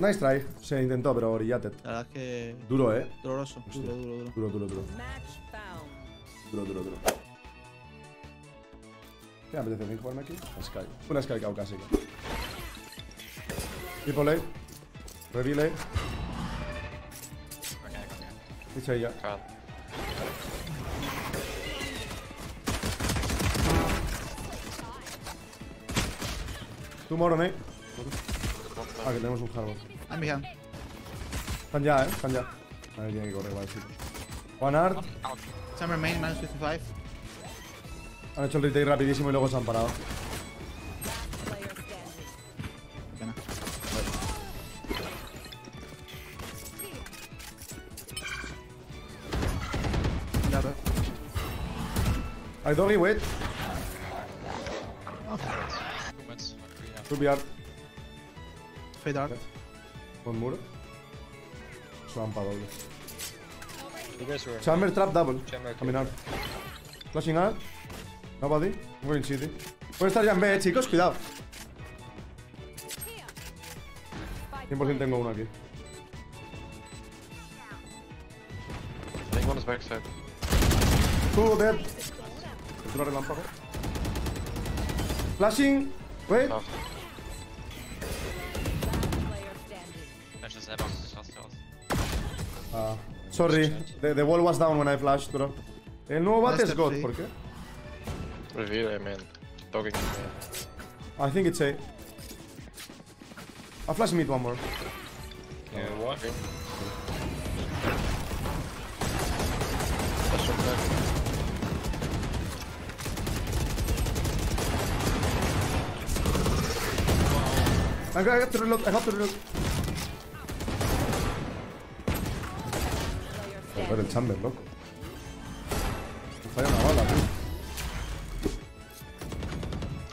Nice try. Se intentó, pero orillated. La verdad es que. Duro, eh. Doloroso. Duro, duro, duro. Duro, duro, duro. Match found. Duro, duro, duro. ¿Qué me apetece a mí jugarme aquí? Sky. Una Sky caucásica. Triple A. Reveal A. Dicho ella. Tú moron, eh. Ah, que tenemos un hardball. I'm behind. Están ya, eh. Están ya. A ver, tiene que correr, vale, sí. One art. Summer main, minus 55. Han hecho el retake rapidísimo y luego se han parado. Hay doggy, wait. Two art. Fade out. Con muro. Swampa doble. Chamber trap double. Out. Flashing out. Nobody. Going city. Puede estar ya en B, eh, chicos. Cuidado. 100% tengo uno aquí. I think one is backside. Two dead. Flashing. Wait. Standing. That's just add-ons. Just. Ah, sorry. The, the wall was down when I flashed, bro. El nuevo bate es Step God, three. ¿por qué? Reveal, I mean. Dogging. I think it's A. I flash mid one more. Yeah, what? That's from back. I got- I have to reload, I have to reload. Joder, el chamber, loco. Me falla una bala, tío.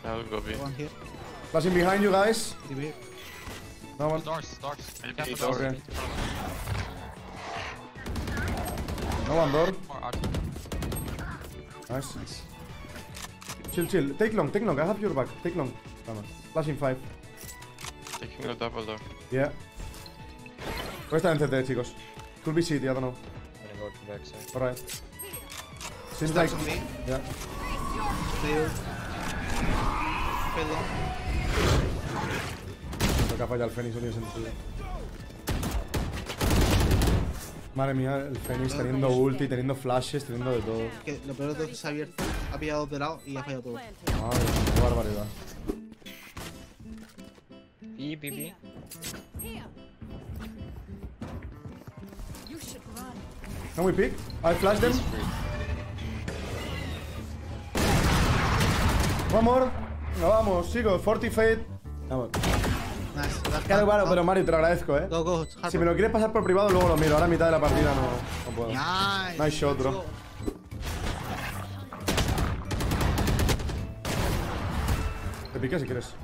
I'll go B. Flashing behind you guys. DB. No one. Doors, doors. Okay. doors. No one door. Nice. Chill, chill. Take long, take long. I have your back. Take long. Come on. Flashing 5. Taking the double door. Yeah. Puede estar en CT, chicos. Could be city, I don't know. To backside. Alright. Seems like. On me. Yeah. Clear. Ha fallado el Fénix no tiene sentido. Madre mía, el Fénix teniendo ulti, teniendo flashes, teniendo de todo. Que lo peor de todo es que se ha abierto, ha pillado de lado y ha fallado todo. Madre mía, qué barbaridad. B, B, Can we pick? I flash them. One more. No, vamos, sigo. 40 fade. Vamos. Nice. Claro, claro, pero Mario, te lo agradezco, eh. Go, go. hard Si me lo quieres pasar por privado, luego lo miro. Ahora a mitad de la partida no, no puedo. Nice. Nice shot, bro. Te pique si quieres.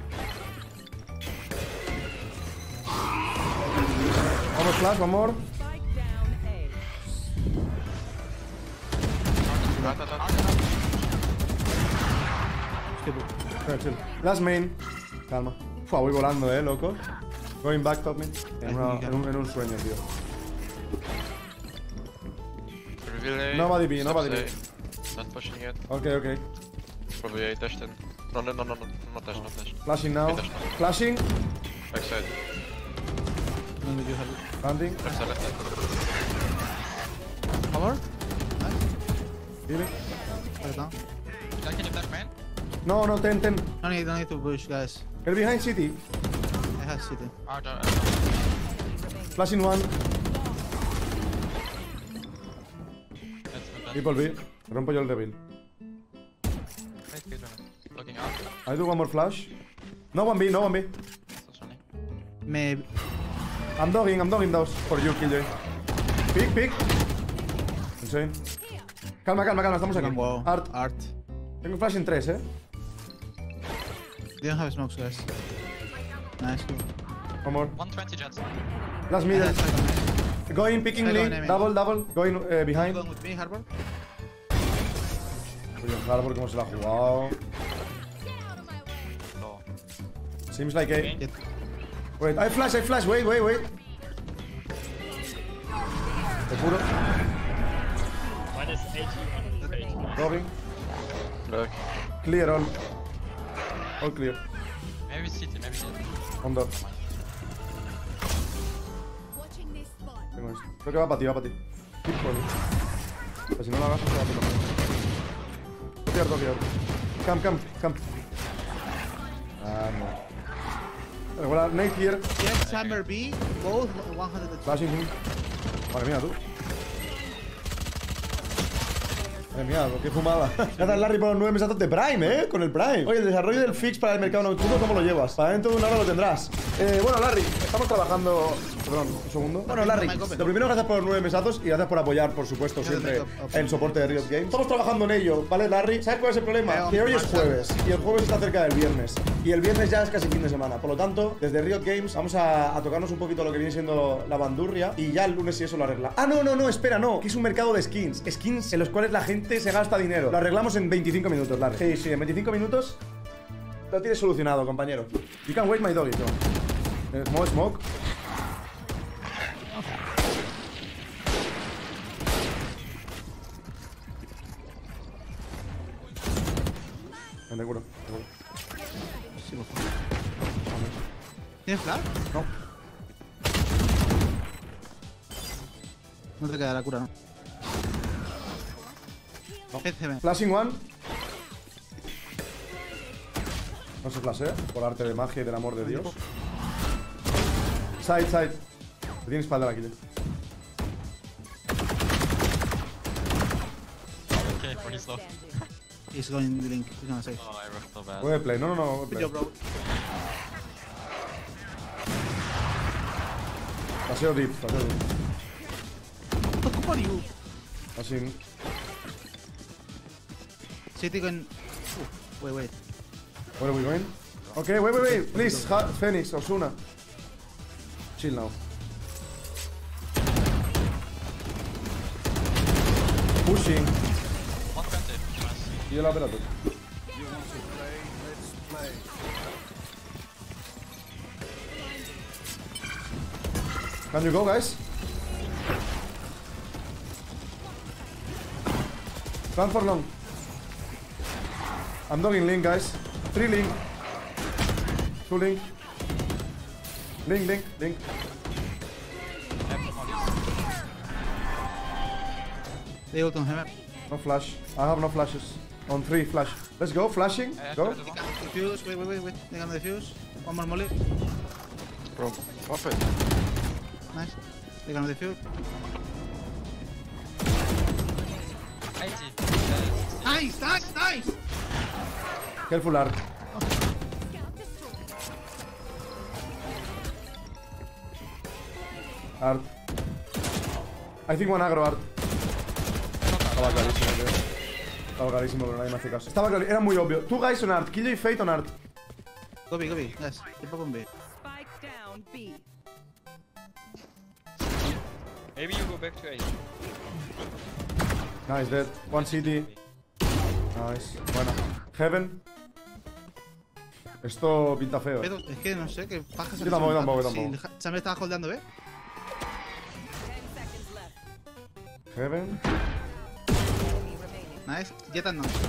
Vamos, flash, one Chill, chill. Last main. Calma. Fua, voy volando, eh, loco. Going back top mid. En, una- en un, en un sueño, tío. Nobody B, nobody B. A. Not pushing yet. Ok, ok. Probably A dashed in. No, no, no, no, no. Not dash, not dash. Flashing now. Flashing. Backside. No, no, you have it. Landing. Left side, left side. Power. Healing. Man? No, no, 10, 10. No need, no need to push, guys. Get behind city. I have city. Art. Flashing one. People B. Rompo yo el reveal. Looking out. I do one more flash. No one B, no one B. Maybe. I'm dogging, I'm dogging those for you, Killjoy. Pick, pick. Insane. Calma, calma, calma, estamos aquí. Wow. Art. Art. Tengo flash en 3, eh. They don't have smokes, guys. Nice. Cool. One more. 120 jets. Last I middle. me. Going, picking enemy. Double, double. Going uh, behind. going with me, Harbor? Harbor, cómo se la ha jugado. No. Seems like A. Get. Wait, hay flash, hay flash, wait, wait, wait. Te juro. Robin. Back. Clear all. All clear. Maybe city, maybe city. On. Tengo esto. Creo que va para ti, va para ti. Keep. Pero si no lo hagas, no se va a. Clear, clear. Come, come. Vamos. Vale, voilà, Nate here. Yes, Chamber B, both 100. Flashing him. Madre mía, tú. Madre mía, qué fumada. Gracias, Larry, por los nueve mesatos de Prime, ¿eh? Con el Prime. Oye, el desarrollo del fix para el mercado nocturno, ¿cómo lo llevas? Para dentro de una hora lo tendrás. Eh, bueno, Larry, estamos trabajando... Perdón, un segundo. Bueno, Larry, lo primero, gracias por los nueve mesatos y gracias por apoyar, por supuesto, siempre el soporte de Riot Games. Estamos trabajando en ello, ¿vale, Larry? ¿Sabes cuál es el problema? Que hoy es jueves y el jueves está cerca del viernes. Y el viernes ya es casi fin de semana. Por lo tanto, desde Riot Games vamos a, a tocarnos un poquito lo que viene siendo la bandurria y ya el lunes si eso lo arregla. Ah, no, no, no, espera, no. Que es un mercado de skins. Skins en los cuales la gente se gasta dinero. Lo arreglamos en 25 minutos, Larry. Sí, sí, en 25 minutos lo tienes solucionado, compañero. You can wait my doggy. Eh, Smoke, smoke. Por favor. ¿Tienes flash? No. No te queda la cura, ¿no? No. Flashing one. No se flashea, por arte de magia y del amor de Dios. Side, side. Te tiene espalda la kill. Okay, for his low. Standing. He's going the link. He's gonna say. Oh, I so bad. Puede play, no, no, no. Good play. job, bro. Paseo deep, paseo deep. What good for you? Así. City going. Ooh, wait, wait. Where are we going? Okay, wait, wait, wait. Please, Phoenix, Osuna. Chill now. Pushing. One twenty. Nice. Y el aparato. Can you go, guys? Run for long. I'm dogging link, guys. Three link. Two link. Link, link, link. They ult on hammer. No flash. I have no flashes. On three flash. Let's go, flashing. Go. Defuse. Wait, wait, wait, wait. They're gonna defuse. One more molly. Bro, pop it. Nice. They're gonna defuse. 80. Nice, nice, nice. Careful art. Art. I think one agro art. Estaba clarísimo, tío. Estaba clarísimo, pero nadie me hace caso. Estaba clarísimo, era muy obvio. Two guys on art. Kill y Fate on art. Go B, go B. Yes. Keep up on B. Spike down B. Maybe you go back to A. Nice, dead. One city. Nice. Buena. Heaven. Esto pinta feo. eh. Pero es que no sé qué paja se Yo tampoco, yo tampoco, yo tampoco. Chamber estaba holdeando B. Heaven. Nice. Jet and no. Last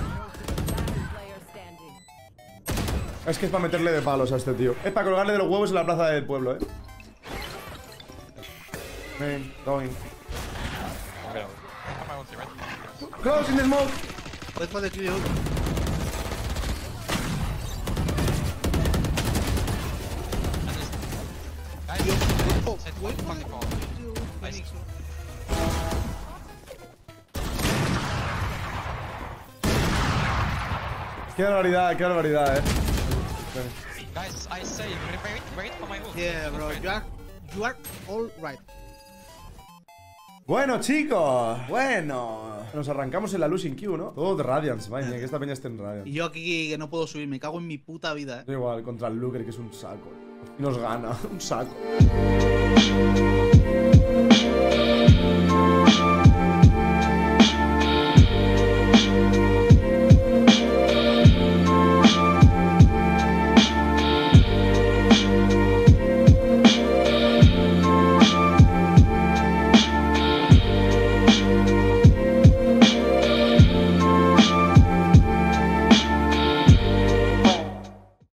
player standing. Es que es para meterle de palos a este tío. Es para colgarle de los huevos en la plaza del pueblo, eh. Main, going. Close in the smoke. Wait for the clear ult. Guys, Oh, set one fucking ball. Nice. Qué barbaridad, qué barbaridad, eh. Guys, I say, wait, wait for my ult. Yeah, bro. You are, you are all right. Bueno, chicos, bueno. Nos arrancamos en la losing queue, ¿no? Todo de Radiance, vaya, que esta peña esté en Y Radiance. yo aquí que no puedo subir, me cago en mi puta vida, eh. Da igual, contra el Luger, que es un saco. Y nos gana, un saco.